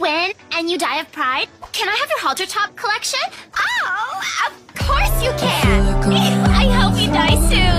win and you die of pride? Can I have your halter top collection? Oh, of course you can! I hope you die soon!